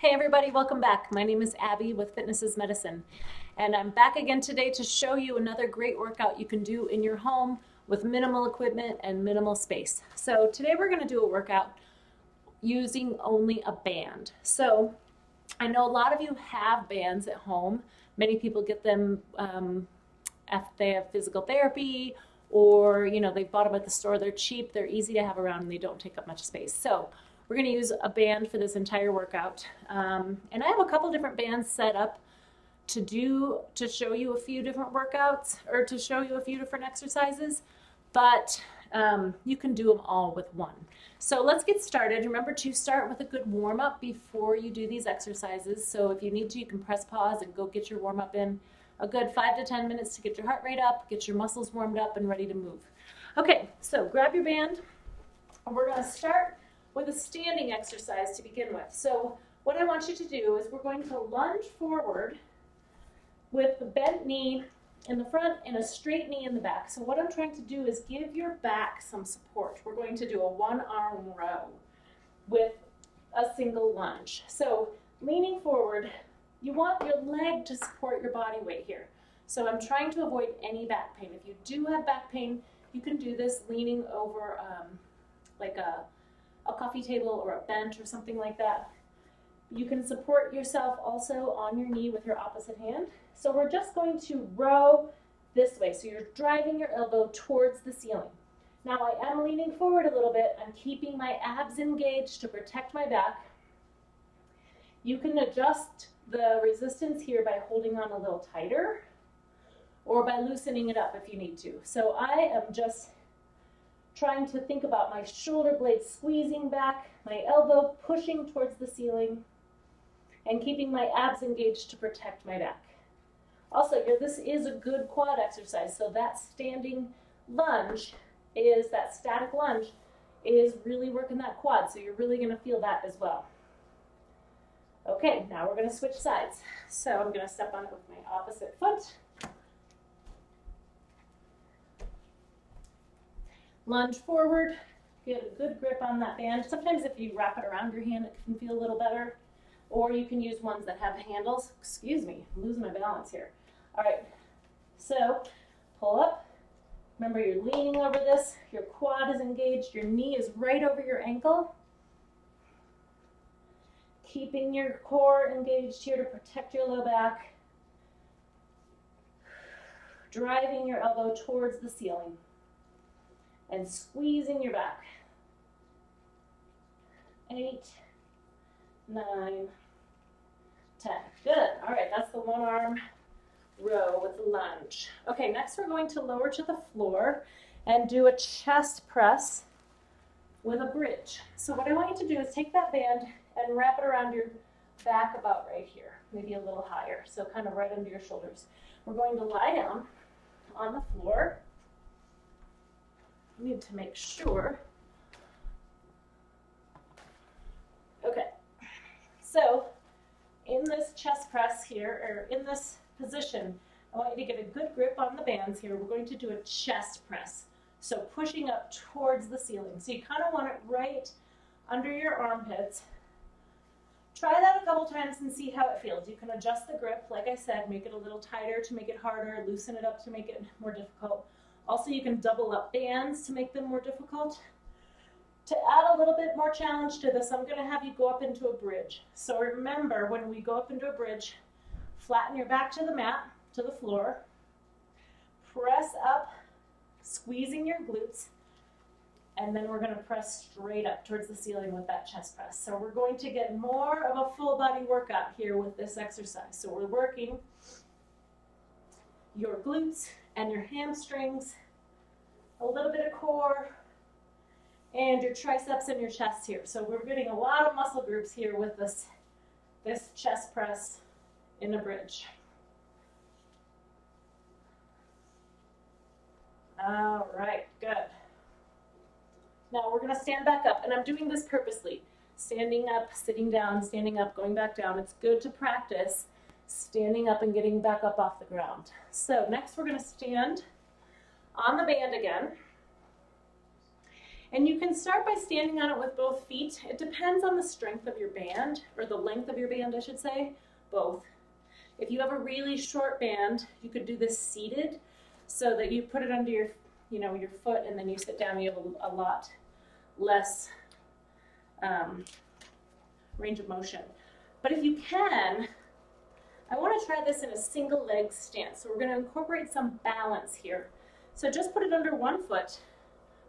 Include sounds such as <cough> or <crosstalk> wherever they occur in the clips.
Hey everybody, welcome back. My name is Abby with Fitness is Medicine. And I'm back again today to show you another great workout you can do in your home with minimal equipment and minimal space. So today we're gonna do a workout using only a band. So I know a lot of you have bands at home. Many people get them um, if they have physical therapy or you know they've bought them at the store. They're cheap, they're easy to have around, and they don't take up much space. So we're going to use a band for this entire workout. Um, and I have a couple different bands set up to do, to show you a few different workouts or to show you a few different exercises, but um, you can do them all with one. So let's get started. Remember to start with a good warm up before you do these exercises. So if you need to, you can press pause and go get your warm up in a good five to 10 minutes to get your heart rate up, get your muscles warmed up and ready to move. Okay, so grab your band. And we're gonna start with a standing exercise to begin with. So what I want you to do is we're going to lunge forward with the bent knee in the front and a straight knee in the back. So what I'm trying to do is give your back some support. We're going to do a one arm row with a single lunge. So leaning forward, you want your leg to support your body weight here. So I'm trying to avoid any back pain. If you do have back pain, you can do this leaning over um, like a a coffee table or a bench or something like that. You can support yourself also on your knee with your opposite hand. So we're just going to row this way. So you're driving your elbow towards the ceiling. Now I am leaning forward a little bit. I'm keeping my abs engaged to protect my back. You can adjust the resistance here by holding on a little tighter or by loosening it up if you need to. So I am just trying to think about my shoulder blades squeezing back, my elbow pushing towards the ceiling, and keeping my abs engaged to protect my back. Also, this is a good quad exercise, so that standing lunge is, that static lunge, is really working that quad, so you're really gonna feel that as well. Okay, now we're gonna switch sides. So I'm gonna step on it with my opposite foot. Lunge forward, get a good grip on that band. Sometimes if you wrap it around your hand, it can feel a little better. Or you can use ones that have handles. Excuse me, I'm losing my balance here. All right, so pull up. Remember you're leaning over this, your quad is engaged, your knee is right over your ankle. Keeping your core engaged here to protect your low back. Driving your elbow towards the ceiling and squeezing your back. Eight, nine, ten. Good. All right, that's the one arm row with lunge. Okay, next we're going to lower to the floor and do a chest press with a bridge. So what I want you to do is take that band and wrap it around your back about right here, maybe a little higher, so kind of right under your shoulders. We're going to lie down on the floor need to make sure. Okay, so in this chest press here, or in this position, I want you to get a good grip on the bands here. We're going to do a chest press. So pushing up towards the ceiling. So you kind of want it right under your armpits. Try that a couple times and see how it feels. You can adjust the grip, like I said, make it a little tighter to make it harder, loosen it up to make it more difficult. Also, you can double up bands to make them more difficult. To add a little bit more challenge to this, I'm going to have you go up into a bridge. So remember, when we go up into a bridge, flatten your back to the mat, to the floor, press up, squeezing your glutes, and then we're going to press straight up towards the ceiling with that chest press. So we're going to get more of a full body workout here with this exercise. So we're working your glutes and your hamstrings, a little bit of core, and your triceps and your chest here. So we're getting a lot of muscle groups here with this, this chest press in a bridge. All right, good. Now we're gonna stand back up, and I'm doing this purposely. Standing up, sitting down, standing up, going back down. It's good to practice standing up and getting back up off the ground. So next we're going to stand on the band again. And you can start by standing on it with both feet. It depends on the strength of your band, or the length of your band, I should say, both. If you have a really short band, you could do this seated so that you put it under your, you know, your foot and then you sit down, you have a, a lot less um, range of motion. But if you can, I want to try this in a single leg stance. So we're going to incorporate some balance here. So just put it under one foot,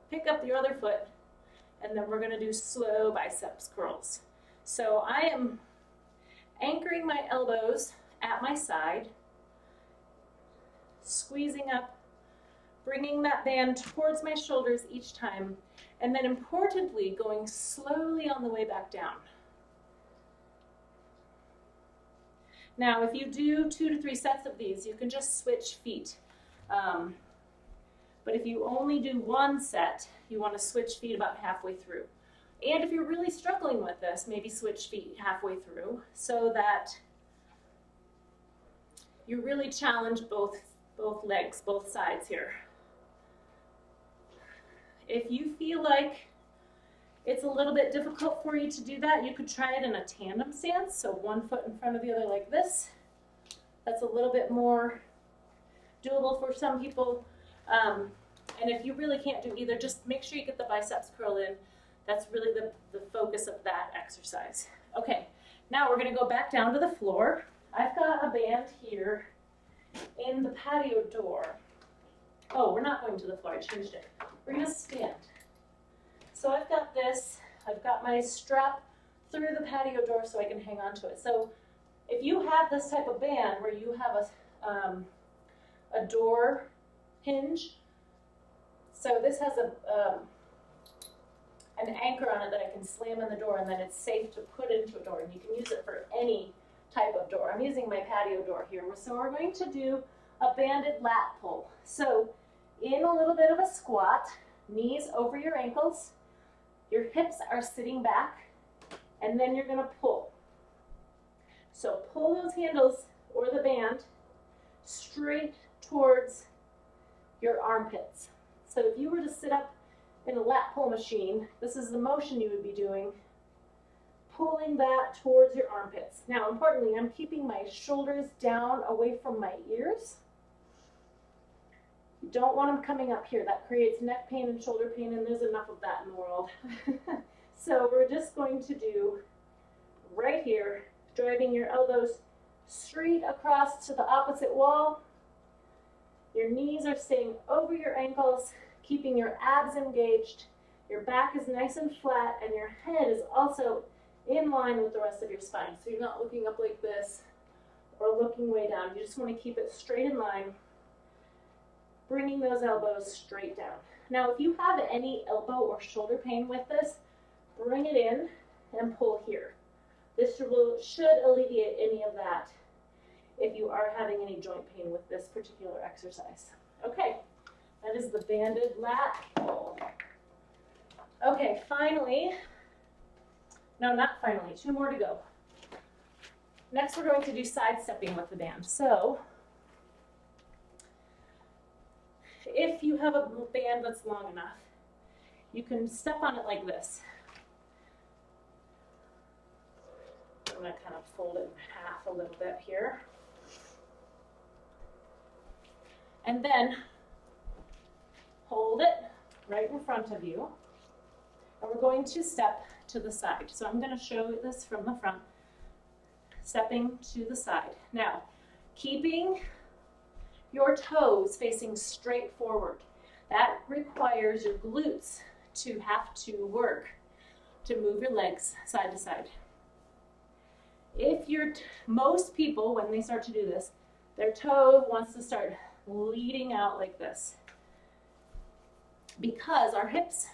pick up your other foot, and then we're going to do slow biceps curls. So I am anchoring my elbows at my side, squeezing up, bringing that band towards my shoulders each time, and then importantly, going slowly on the way back down. Now, if you do two to three sets of these, you can just switch feet. Um, but if you only do one set, you want to switch feet about halfway through. And if you're really struggling with this, maybe switch feet halfway through so that you really challenge both, both legs, both sides here. If you feel like it's a little bit difficult for you to do that, you could try it in a tandem stance, so one foot in front of the other like this. That's a little bit more doable for some people. Um, and if you really can't do either, just make sure you get the biceps curl in. That's really the, the focus of that exercise. Okay, now we're gonna go back down to the floor. I've got a band here in the patio door. Oh, we're not going to the floor, I changed it. We're gonna stand. So I've got this, I've got my strap through the patio door so I can hang on to it. So if you have this type of band where you have a, um, a door hinge, so this has a, um, an anchor on it that I can slam in the door and then it's safe to put into a door and you can use it for any type of door. I'm using my patio door here. So we're going to do a banded lat pull. So in a little bit of a squat, knees over your ankles, your hips are sitting back, and then you're gonna pull. So pull those handles or the band straight towards your armpits. So if you were to sit up in a lat pull machine, this is the motion you would be doing pulling that towards your armpits. Now, importantly, I'm keeping my shoulders down away from my ears. Don't want them coming up here. That creates neck pain and shoulder pain, and there's enough of that in the world. <laughs> so we're just going to do right here, driving your elbows straight across to the opposite wall. Your knees are staying over your ankles, keeping your abs engaged. Your back is nice and flat, and your head is also in line with the rest of your spine. So you're not looking up like this or looking way down. You just want to keep it straight in line, bringing those elbows straight down. Now, if you have any elbow or shoulder pain with this, bring it in and pull here. This should alleviate any of that if you are having any joint pain with this particular exercise. Okay, that is the banded lat pull. Okay, finally, no, not finally, two more to go. Next, we're going to do side stepping with the band. So, if you have a band that's long enough, you can step on it like this. I'm going to kind of fold it in half a little bit here. And then hold it right in front of you. And we're going to step to the side. So I'm going to show this from the front, stepping to the side. Now, keeping your toes facing straight forward. That requires your glutes to have to work to move your legs side to side. If you're, most people, when they start to do this, their toe wants to start leading out like this because our hips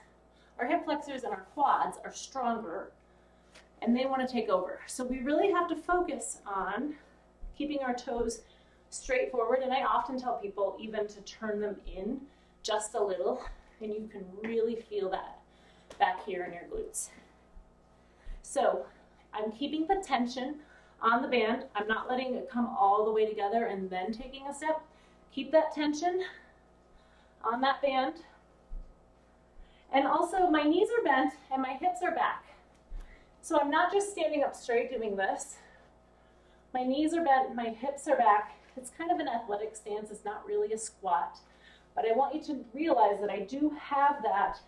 our hip flexors and our quads are stronger and they want to take over. So we really have to focus on keeping our toes straight forward. And I often tell people even to turn them in just a little and you can really feel that back here in your glutes. So I'm keeping the tension on the band. I'm not letting it come all the way together and then taking a step. Keep that tension on that band And also my knees are bent and my hips are back. So I'm not just standing up straight doing this. My knees are bent, my hips are back. It's kind of an athletic stance, it's not really a squat. But I want you to realize that I do have that,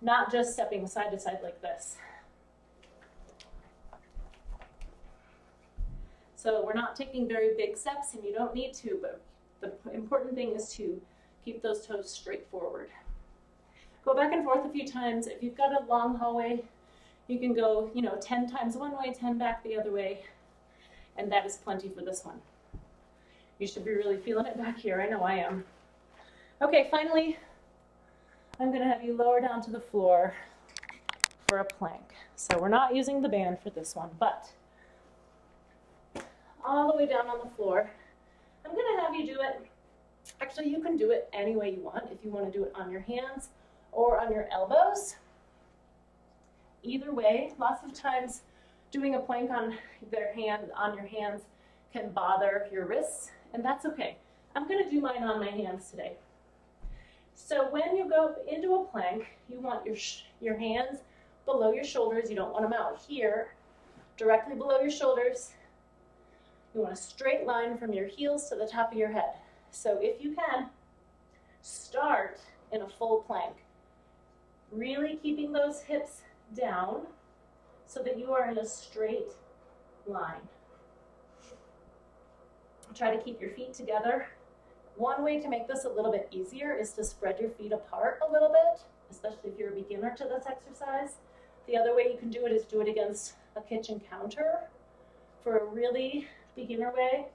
not just stepping side to side like this. So we're not taking very big steps and you don't need to, but the important thing is to keep those toes straight forward. Go back and forth a few times. If you've got a long hallway, you can go, you know, 10 times one way, 10 back the other way, and that is plenty for this one. You should be really feeling it back here. I know I am. Okay, finally, I'm going to have you lower down to the floor for a plank. So we're not using the band for this one, but all the way down on the floor. I'm going to have you do it. Actually, you can do it any way you want. If you want to do it on your hands or on your elbows. Either way, lots of times doing a plank on their hand on your hands can bother your wrists, and that's okay. I'm going to do mine on my hands today. So when you go into a plank, you want your, your hands below your shoulders. You don't want them out here, directly below your shoulders. You want a straight line from your heels to the top of your head. So if you can, start in a full plank. Really keeping those hips down so that you are in a straight line. Try to keep your feet together. One way to make this a little bit easier is to spread your feet apart a little bit, especially if you're a beginner to this exercise. The other way you can do it is do it against a kitchen counter for a really beginner way.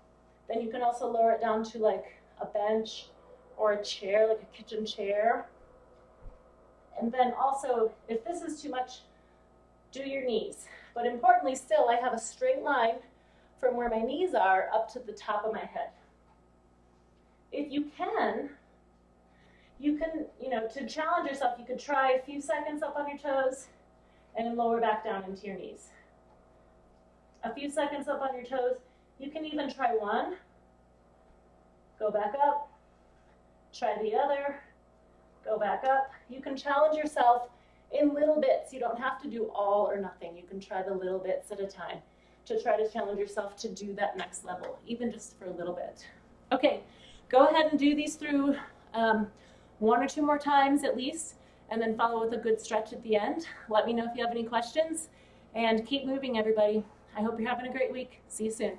Then you can also lower it down to like a bench or a chair, like a kitchen chair. And then also, if this is too much, do your knees. But importantly still, I have a straight line from where my knees are up to the top of my head. If you can, you can, you know, to challenge yourself, you could try a few seconds up on your toes and lower back down into your knees. A few seconds up on your toes. You can even try one, go back up, try the other, go back up. You can challenge yourself in little bits. You don't have to do all or nothing. You can try the little bits at a time to try to challenge yourself to do that next level, even just for a little bit. Okay, go ahead and do these through um, one or two more times at least, and then follow with a good stretch at the end. Let me know if you have any questions, and keep moving, everybody. I hope you're having a great week. See you soon.